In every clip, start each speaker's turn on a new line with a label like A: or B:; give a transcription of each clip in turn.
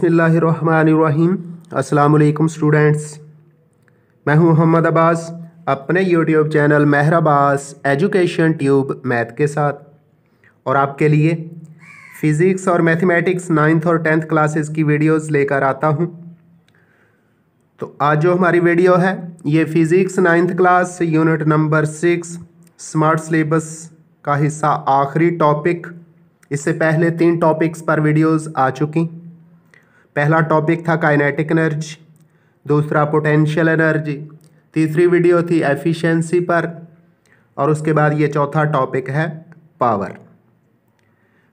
A: बिसमीम स्टूडेंट्स। मैं हूँ मोहम्मद अब्बास, अपने YouTube channel Mahar Abbas education tube math के साथ। और आपके लिए फ़िज़िक्स और मैथमेटिक्स नाइन्थ और टेंथ क्लासेस की वीडियोस लेकर आता हूँ। तो आज जो हमारी वीडियो है, ये physics ninth class unit number six, smart syllabus का हिस्सा आखिरी टॉपिक। इससे पहले तीन टॉपिक्स पर वीडियोस आ चुकी। पहला टॉपिक था काइनेटिक एनर्जी दूसरा पोटेंशियल एनर्जी तीसरी वीडियो थी एफिशिएंसी पर, और उसके बाद ये चौथा टॉपिक है पावर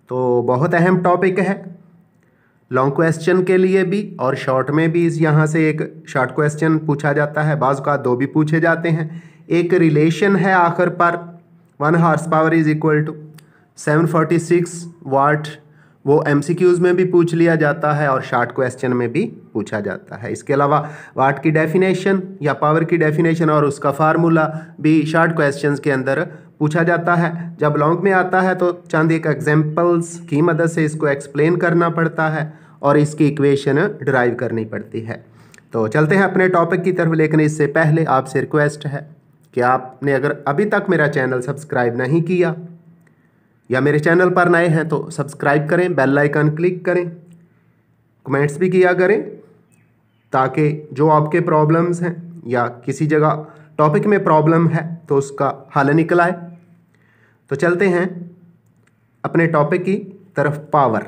A: तो बहुत अहम टॉपिक है। लॉन्ग क्वेश्चन के लिए भी और शॉर्ट में भी इस यहाँ से एक शॉर्ट क्वेश्चन पूछा जाता है। बाज़ का दो भी पूछे जाते हैं। एक रिलेशन है आखिर पर। One horse power is equal to seven forty six watt वो एम में भी पूछ लिया जाता है और शार्ट क्वेश्चन में भी पूछा जाता है। इसके अलावा वाट की डेफिनेशन या पावर की डेफिनेशन और उसका फार्मूला भी शार्ट क्वेश्चंस के अंदर पूछा जाता है। जब लॉन्ग में आता है तो चंद एक एग्जाम्पल्स की मदद से इसको एक्सप्लेन करना पड़ता है और इसकी इक्वेशन ड्राइव करनी पड़ती है। तो चलते हैं अपने टॉपिक की तरफ़ लेकिन इससे पहले आपसे रिक्वेस्ट है कि आपने अगर अभी तक मेरा चैनल सब्सक्राइब नहीं किया या मेरे चैनल पर नए हैं तो सब्सक्राइब करें, बेल आइकन क्लिक करें, कमेंट्स भी किया करें, ताकि जो आपके प्रॉब्लम्स हैं या किसी जगह टॉपिक में प्रॉब्लम है तो उसका हल निकल आए। तो चलते हैं अपने टॉपिक की तरफ़ पावर।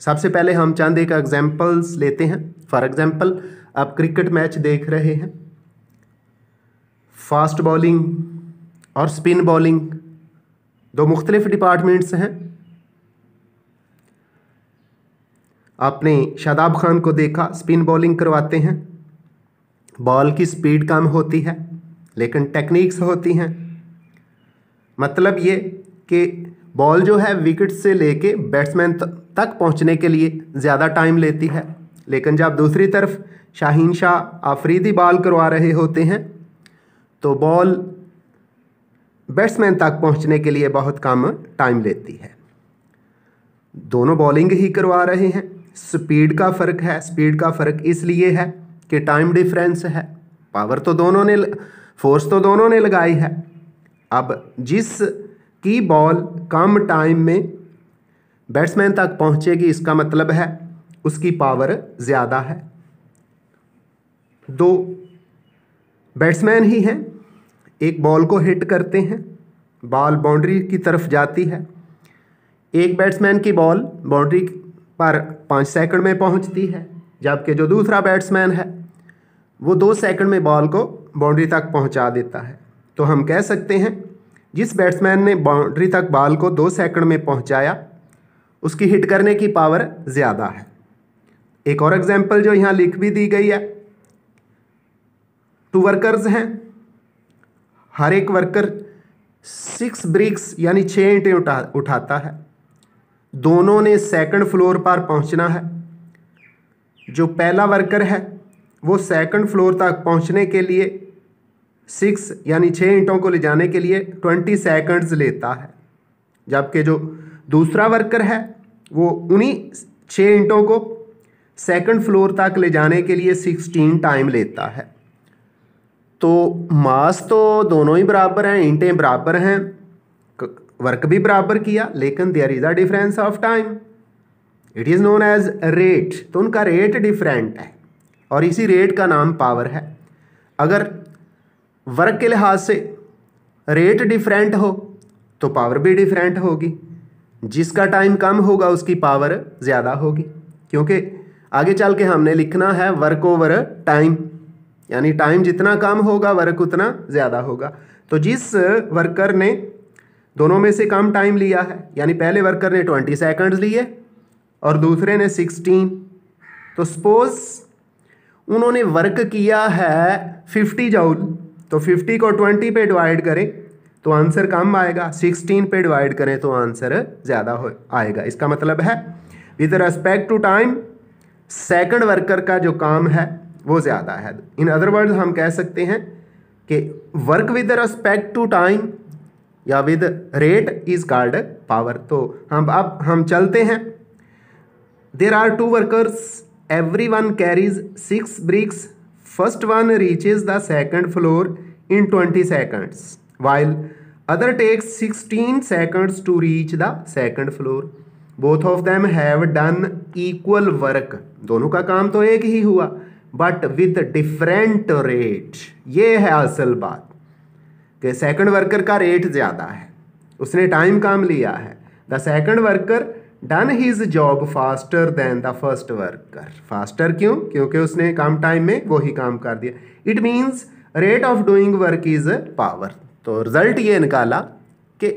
A: सबसे पहले हम चंद एक एग्जांपल्स लेते हैं। फॉर एग्जांपल आप क्रिकेट मैच देख रहे हैं। फास्ट बॉलिंग और स्पिन बॉलिंग दो मुख्तलिफ़ डिपार्टमेंट्स हैं। आपने शादाब खान को देखा, स्पिन बॉलिंग करवाते हैं। बॉल की स्पीड कम होती है, लेकिन टेक्निक्स होती हैं। मतलब ये कि बॉल जो है विकेट से लेके बैट्समैन तक पहुँचने के लिए ज़्यादा टाइम लेती है। लेकिन जब दूसरी तरफ़ शाहीन शाह आफरीदी बॉल करवा रहे होते हैं तो बॉल बैट्समैन तक पहुँचने के लिए बहुत कम टाइम लेती है। दोनों बॉलिंग ही करवा रहे हैं। स्पीड का फ़र्क है। स्पीड का फ़र्क इसलिए है कि टाइम डिफरेंस है। पावर तो दोनों ने फोर्स तो दोनों ने लगाई है। अब जिस की बॉल कम टाइम में बैट्समैन तक पहुंचेगी, इसका मतलब है उसकी पावर ज़्यादा है। दो बैट्समैन ही हैं। एक बॉल को हिट करते हैं, बॉल बाउंड्री की तरफ़ जाती है। एक बैट्समैन की बॉल बाउंड्री पर पाँच सेकंड में पहुँचती है, जबकि जो दूसरा बैट्समैन है, वो दो सेकंड में बॉल को बाउंड्री तक पहुँचा देता है। तो हम कह सकते हैं, जिस बैट्समैन ने बाउंड्री तक बॉल को दो सेकंड में पहुँचाया, उसकी हिट करने की पावर ज़्यादा है। एक और एग्जांपल जो यहाँ लिख भी दी गई है, टू वर्कर्स हैं हर एक वर्कर सिक्स ब्रिक्स यानी छः ईंटें उठा, उठाता है। दोनों ने सेकंड फ्लोर पर पहुँचना है। जो पहला वर्कर है, वो सेकंड फ्लोर तक पहुँचने के लिए सिक्स यानी छः ईंटों को ले जाने के लिए ट्वेंटी सेकंड्स लेता है। जबकि जो दूसरा वर्कर है, वो उन्हीं छः ईंटों को सेकंड फ्लोर तक ले जाने के लिए सिक्सटीन टाइम लेता है। तो मास तो दोनों ही बराबर हैं इंटें बराबर हैं वर्क भी बराबर किया, लेकिन there is a difference of time it is known as rate तो उनका रेट डिफरेंट है, और इसी रेट का नाम पावर है। अगर वर्क के लिहाज से रेट डिफरेंट हो तो पावर भी डिफरेंट होगी। जिसका टाइम कम होगा, उसकी पावर ज़्यादा होगी। क्योंकि आगे चल के हमने लिखना है वर्क ओवर टाइम यानी टाइम जितना कम होगा वर्क उतना ज़्यादा होगा। तो जिस वर्कर ने दोनों में से कम टाइम लिया है, यानी पहले वर्कर ने ट्वेंटी सेकंड्स लिए और दूसरे ने सिक्सटीन तो सपोज़ उन्होंने वर्क किया है फिफ्टी जाउल तो फिफ्टी को ट्वेंटी पे डिवाइड करें तो आंसर कम आएगा। सिक्सटीन पे डिवाइड करें तो आंसर ज़्यादा हो, आएगा। इसका मतलब है with respect to time second worker का जो काम है वो ज़्यादा है। इन अदर वर्ड हम कह सकते हैं कि work with respect to time या with rate is called power तो हम अब हम चलते हैं। There are two workers every one carries six bricks first one reaches the second floor in twenty seconds while other takes sixteen seconds to reach the second floor both of them have done equal work दोनों का काम तो एक ही हुआ। But with different rate ये है असल बात कि सेकंड वर्कर का रेट ज़्यादा है। उसने टाइम काम लिया है। The second worker done his job faster than the first worker faster क्यों? क्योंकि उसने कम टाइम में वही काम कर दिया। It means rate of doing work is power तो रिज़ल्ट ये निकाला कि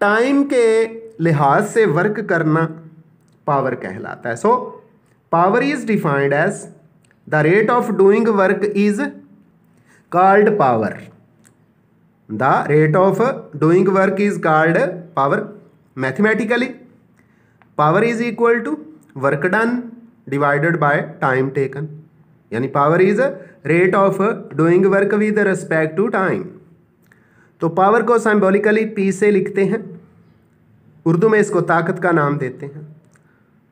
A: टाइम के लिहाज से वर्क करना पावर कहलाता है। So power is defined as the rate of doing work is called power the rate of doing work is called power mathematically power is equal to work done divided by time taken यानी power is rate of doing work with respect to time तो power को symbolically P से लिखते हैं। उर्दू में इसको ताकत का नाम देते हैं।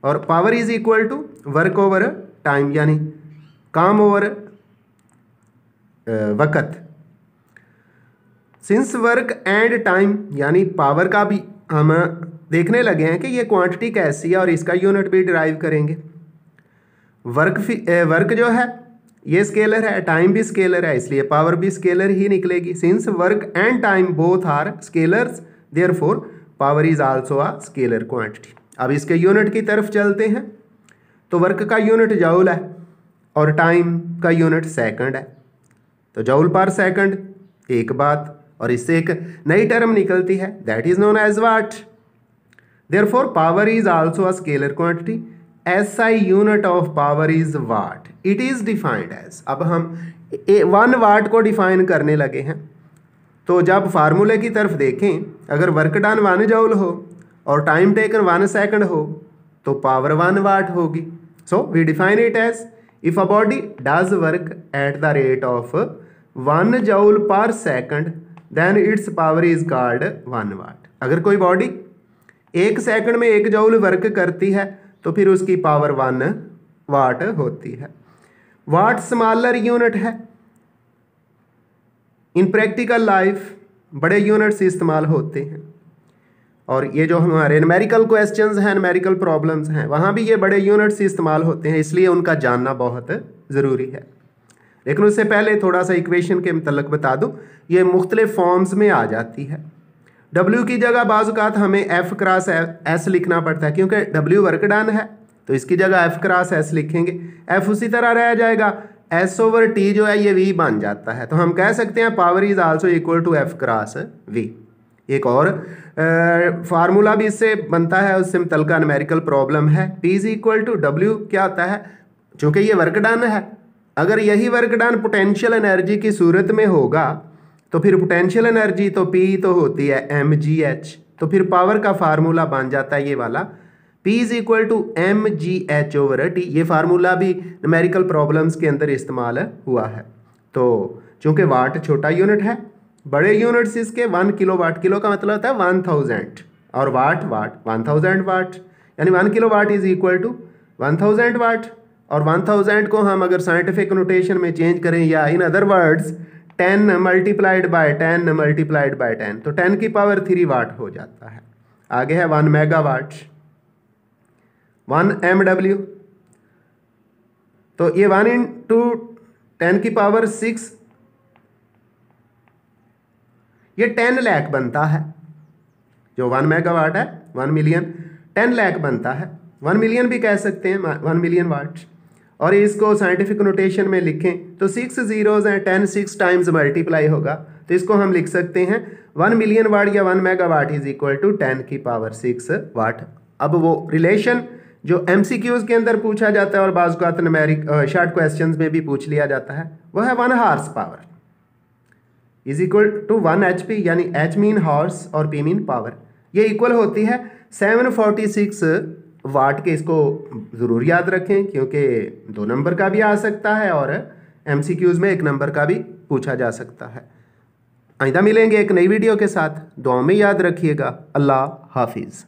A: और power is equal to work over time यानी काम और वक़्त। सिंस वर्क एंड टाइम यानी पावर का भी हम देखने लगे हैं कि ये क्वांटिटी कैसी है और इसका यूनिट भी डिराइव करेंगे। वर्क वर्क जो है, ये स्केलर है टाइम भी स्केलर है, इसलिए पावर भी स्केलर ही निकलेगी। Since work and time both are scalars therefore power is also a scalar quantity अब इसके यूनिट की तरफ़ चलते हैं। तो वर्क का यूनिट जौल है। और टाइम का यूनिट सेकंड है। तो जौल पर सेकंड एक बात, और इससे एक नई टर्म निकलती है that is known as watt therefore power is also a scalar quantity S I unit of power is watt it is defined as अब हम वन वाट को डिफाइन करने लगे हैं। तो जब फार्मूले की तरफ़ देखें, अगर वर्क डन वन जौल हो, और टाइम टेकन वन सेकंड हो तो पावर वन वाट होगी। So we define it as if a body does work at the rate of one joule per second then its power is called one watt अगर कोई body एक second में एक जौल work करती है तो फिर उसकी पावर वन वाट होती है। वाट स्मॉलर यूनिट है। इन प्रैक्टिकल लाइफ बड़े यूनिट्स इस्तेमाल होते हैं। और ये जो हमारे नमेरिकल क्वेश्चंस हैं नमेरिकल प्रॉब्लम्स हैं, वहाँ भी ये बड़े यूनिट्स इस्तेमाल होते हैं, इसलिए उनका जानना बहुत ज़रूरी है। लेकिन उससे पहले थोड़ा सा इक्वेशन के मतलब बता दूँ, ये मुख्तलिफ़ फॉर्म्स में आ जाती है। डब्ल्यू की जगह बाज़ात हमें एफ़ क्रॉस एस लिखना पड़ता है, क्योंकि डब्ल्यू वर्क डन है तो इसकी जगह एफ़ क्रॉस एस लिखेंगे। एफ़ उसी तरह रह जाएगा एस ओवर टी जो है, ये वी बन जाता है। तो हम कह सकते हैं power is also equal to F cross V एक और फार्मूला भी इससे बनता है उससे का नमेरिकल प्रॉब्लम है। P is equal to W क्या होता है? चूँकि ये वर्क डन है, अगर यही वर्क डन पोटेंशियल एनर्जी की सूरत में होगा तो फिर पोटेंशियल एनर्जी तो पी तो होती है एम जी एच तो फिर पावर का फार्मूला बन जाता है ये वाला। P is equal to M G H over T ये फार्मूला भी नमेरिकल प्रॉब्लम्स के अंदर इस्तेमाल हुआ है। तो चूँकि वाट छोटा यूनिट है बड़े यूनिट्स इसके वन किलो वाट किलो का मतलब होता है वन थाउज़ेंड और वाट वाट वन थाउज़ेंड वाट यानी one kilo watt is equal to one thousand watt और वन थाउज़ेंड को हम अगर साइंटिफिक नोटेशन में चेंज करें या in other words ten multiplied by ten multiplied by ten तो टेन की पावर थ्री वाट हो जाता है. आगे है one mega watt one M W तो ये वन इन टू टेन की पावर सिक्स ये टेन लैख बनता है। जो वन मेगा वाट है, वन मिलियन, टेन लैख बनता है। वन मिलियन भी कह सकते हैं वन मिलियन वाट और इसको साइंटिफिक नोटेशन में लिखें तो सिक्स जीरोज हैं टेन सिक्स टाइम्स मल्टीप्लाई होगा। तो इसको हम लिख सकते हैं, वन मिलियन वाट या one mega watt is equal to ten की पावर सिक्स वाट। अब वो रिलेशन जो एम के अंदर पूछा जाता है और बाज़ नमेरिक शार्ट क्वेश्चन में भी पूछ लिया जाता है, वह है one horse power is equal to one H P यानी एच मीन हॉर्स और पी मीन पावर ये इक्वल होती है सेवन फोर्टी सिक्स वाट के, इसको ज़रूर याद रखें, क्योंकि दो नंबर का भी आ सकता है और एम सी क्यूज़ में एक नंबर का भी पूछा जा सकता है। आइंदा मिलेंगे एक नई वीडियो के साथ। दुआ में याद रखिएगा। अल्लाह हाफिज़।